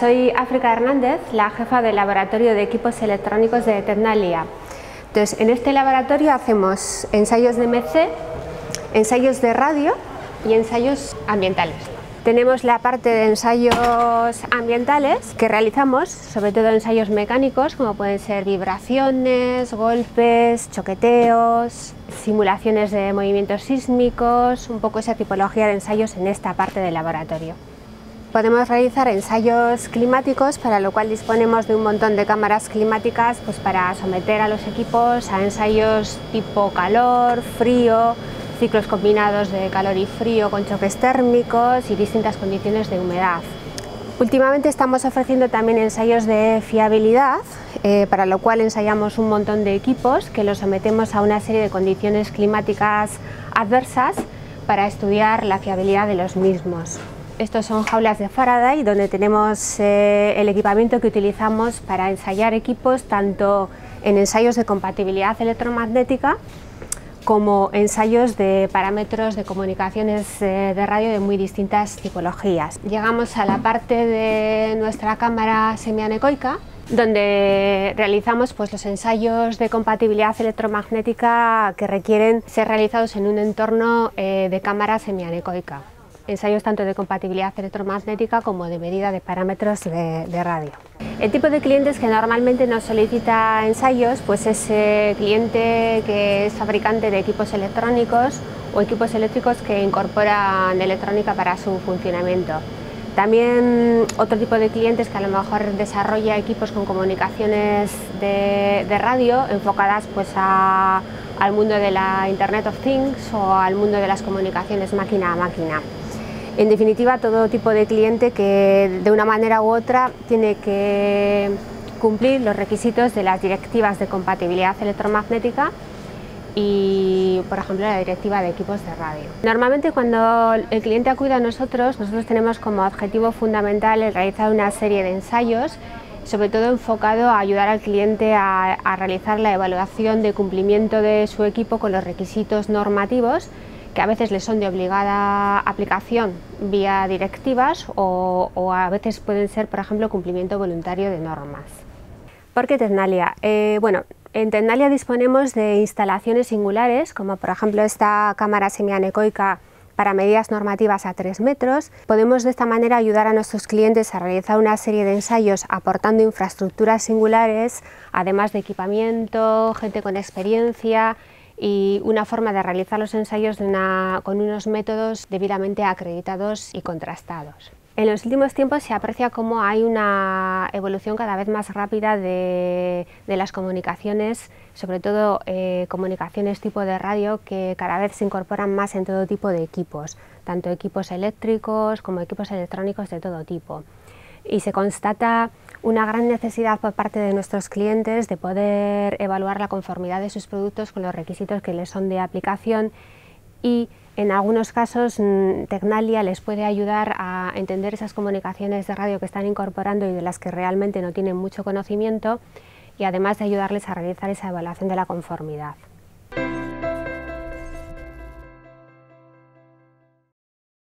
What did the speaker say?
Soy África Hernández, la jefa del laboratorio de equipos electrónicos de Tecnalia. Entonces, en este laboratorio hacemos ensayos de MC, ensayos de radio y ensayos ambientales. Tenemos la parte de ensayos ambientales que realizamos, sobre todo ensayos mecánicos, como pueden ser vibraciones, golpes, choqueteos, simulaciones de movimientos sísmicos, un poco esa tipología de ensayos en esta parte del laboratorio. Podemos realizar ensayos climáticos, para lo cual disponemos de un montón de cámaras climáticas pues para someter a los equipos a ensayos tipo calor, frío, ciclos combinados de calor y frío con choques térmicos y distintas condiciones de humedad. Últimamente estamos ofreciendo también ensayos de fiabilidad, eh, para lo cual ensayamos un montón de equipos que los sometemos a una serie de condiciones climáticas adversas para estudiar la fiabilidad de los mismos. Estos son jaulas de Faraday donde tenemos eh, el equipamiento que utilizamos para ensayar equipos tanto en ensayos de compatibilidad electromagnética como ensayos de parámetros de comunicaciones eh, de radio de muy distintas tipologías. Llegamos a la parte de nuestra cámara semianecoica, donde realizamos pues, los ensayos de compatibilidad electromagnética que requieren ser realizados en un entorno eh, de cámara semianecoica ensayos tanto de compatibilidad electromagnética como de medida de parámetros de, radio. El tipo de clientes que normalmente nos solicita ensayos pues es el cliente que es fabricante de equipos electrónicos o equipos eléctricos que incorporan electrónica para su funcionamiento. También otro tipo de clientes que a lo mejor desarrolla equipos con comunicaciones de, radio enfocadas pues al mundo de la Internet of Things o al mundo de las comunicaciones máquina a máquina. En definitiva, todo tipo de cliente que de una manera u otra tiene que cumplir los requisitos de las directivas de compatibilidad electromagnética y, por ejemplo, la directiva de equipos de radio. Normalmente cuando el cliente acude a nosotros, nosotros tenemos como objetivo fundamental el realizar una serie de ensayos, sobre todo enfocado a ayudar al cliente a, a realizar la evaluación de cumplimiento de su equipo con los requisitos normativos que a veces les son de obligada aplicación vía directivas o, a veces pueden ser, por ejemplo, cumplimiento voluntario de normas. ¿Por qué Tecnalia? Eh, bueno, en Tecnalia disponemos de instalaciones singulares, como por ejemplo esta cámara semianecoica para medidas normativas a 3 metros. Podemos de esta manera ayudar a nuestros clientes a realizar una serie de ensayos aportando infraestructuras singulares, además de equipamiento, gente con experiencia y una forma de realizar los ensayos con unos métodos debidamente acreditados y contrastados. En los últimos tiempos se aprecia cómo hay una evolución cada vez más rápida de, las comunicaciones, sobre todo eh, comunicaciones tipo de radio que cada vez se incorporan más en todo tipo de equipos, tanto equipos eléctricos como equipos electrónicos de todo tipo. Y se constata una gran necesidad por parte de nuestros clientes de poder evaluar la conformidad de sus productos con los requisitos que les son de aplicación y en algunos casos mm, Tecnalia les puede ayudar a entender esas comunicaciones de radio que están incorporando y de las que realmente no tienen mucho conocimiento y además de ayudarles a realizar esa evaluación de la conformidad.